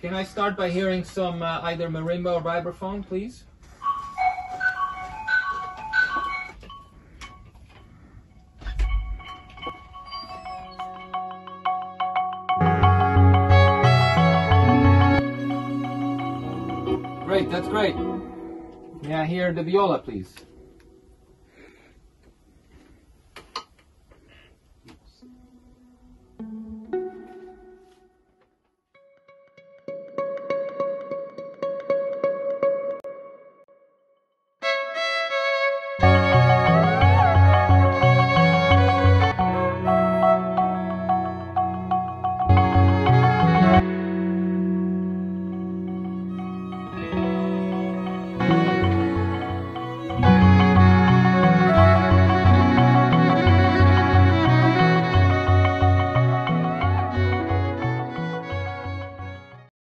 Can I start by hearing some uh, either marimba or vibraphone, please? Great, that's great. May I hear the viola, please?